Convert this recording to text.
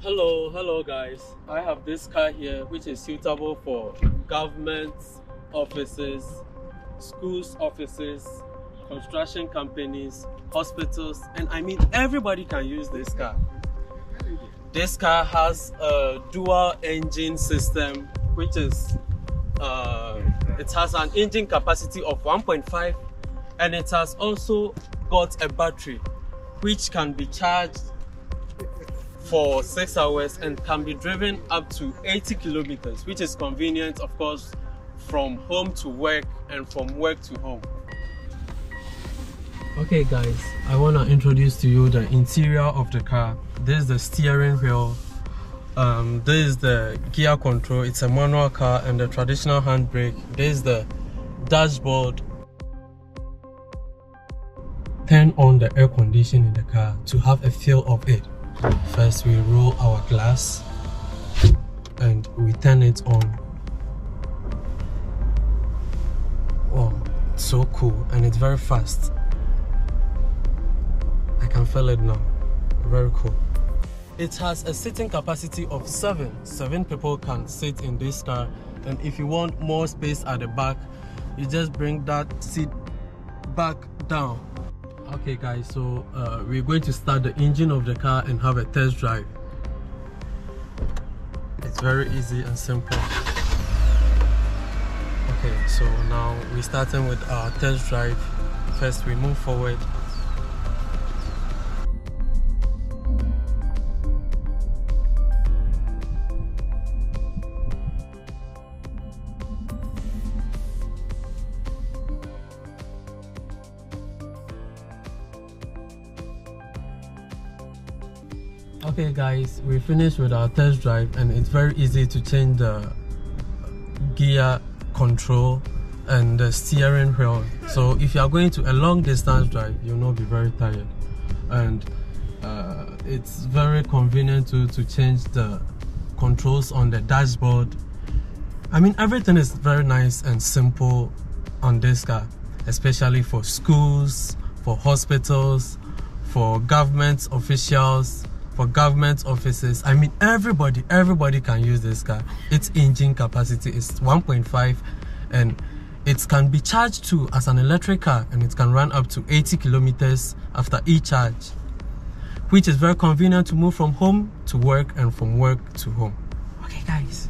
Hello, hello guys. I have this car here which is suitable for government offices, schools offices, construction companies, hospitals, and I mean everybody can use this car. This car has a dual engine system which is uh, it has an engine capacity of 1.5 and it has also got a battery which can be charged for six hours and can be driven up to 80 kilometers, which is convenient, of course, from home to work and from work to home. Okay, guys, I want to introduce to you the interior of the car. This is the steering wheel. Um, this is the gear control. It's a manual car and the traditional handbrake. This is the dashboard. Turn on the air conditioning in the car to have a feel of it. First we roll our glass and we turn it on. Oh, so cool and it's very fast. I can feel it now. Very cool. It has a sitting capacity of seven. Seven people can sit in this car. And if you want more space at the back, you just bring that seat back down okay guys so uh, we're going to start the engine of the car and have a test drive. It's very easy and simple. Okay so now we're starting with our test drive. First we move forward okay guys we finished with our test drive and it's very easy to change the gear control and the steering wheel. So if you are going to a long distance drive you'll not be very tired. And uh, it's very convenient to to change the controls on the dashboard. I mean everything is very nice and simple on this car especially for schools for hospitals for government officials for government offices. I mean, everybody, everybody can use this car. Its engine capacity is 1.5 and it can be charged to as an electric car and it can run up to 80 kilometers after each charge, which is very convenient to move from home to work and from work to home. Okay, guys.